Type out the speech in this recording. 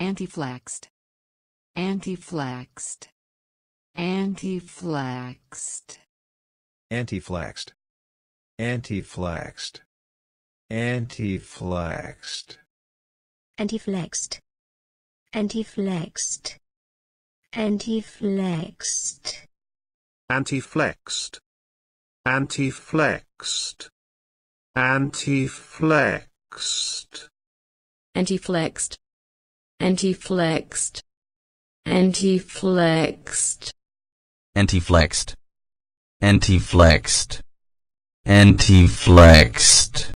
Anteflexed, anteflexed, anteflexed, anteflexed, anteflexed, anteflexed, Anteflexed. Anteflexed. Anteflexed. Anteflexed. Anteflexed. Anteflexed. Anteflexed anteflexed, and he flexed, anteflexed, and he flexed, anteflexed.